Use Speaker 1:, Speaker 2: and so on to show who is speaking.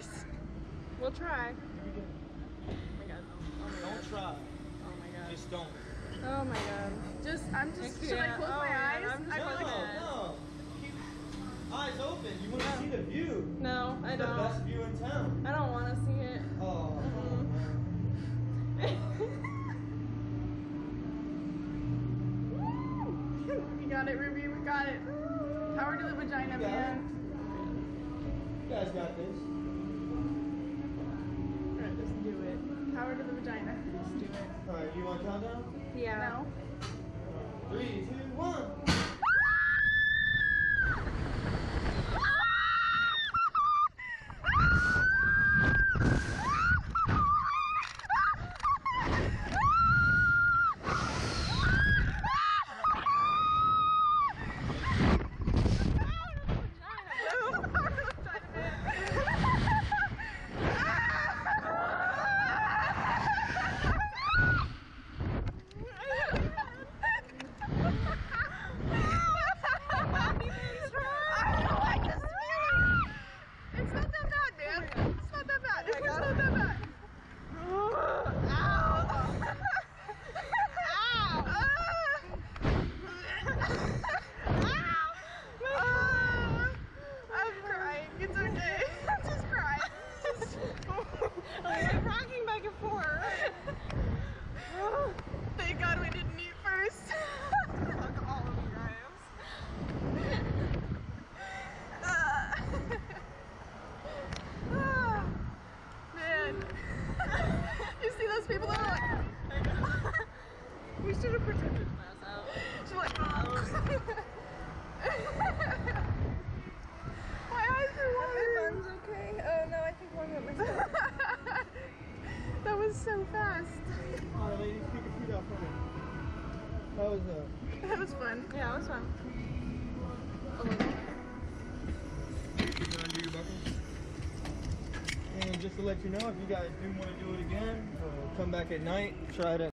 Speaker 1: works. We'll try. Oh my god. Oh my
Speaker 2: Don't
Speaker 1: god.
Speaker 2: try.
Speaker 1: Oh my god.
Speaker 2: Just don't.
Speaker 1: Oh my god.
Speaker 3: Just, I'm just, should I close
Speaker 1: Oh
Speaker 3: my
Speaker 1: my
Speaker 3: eyes?
Speaker 1: I'm just
Speaker 3: I
Speaker 2: No,
Speaker 3: close my eyes.
Speaker 2: no. Keep eyes open. You want to see the view.
Speaker 1: No, I don't.
Speaker 2: The best
Speaker 1: don't.
Speaker 2: view in town.
Speaker 1: I don't want to see it.
Speaker 2: Oh.
Speaker 3: We got it, Ruby. We got it. Power to the vagina, man.
Speaker 2: You guys got this.
Speaker 3: Alright, let's do it. Power to the vagina. Let's do it.
Speaker 2: All right, you want countdown?
Speaker 1: yeah.
Speaker 3: No.
Speaker 2: Three, two, one.
Speaker 3: It's not that bad, man. It's not that bad. It's not that bad. I'm crying. It's okay. I'm just crying.
Speaker 1: I'm rocking back and forth.
Speaker 3: Thank God we didn't eat first.
Speaker 1: Fuck all of you guys.
Speaker 3: Man. you see those people that are like, we should have pretended.
Speaker 1: Pass out.
Speaker 3: She's like, my eyes are watering.
Speaker 1: okay? Oh no, I think one of myself.
Speaker 3: that was so fast.
Speaker 2: All right, ladies, keep your feet up for me. How was that?
Speaker 3: That was fun.
Speaker 1: Yeah, it was fun.
Speaker 2: You gonna do your buckles? And just to let you know, if you guys do want to do it again, uh, come back at night, try it at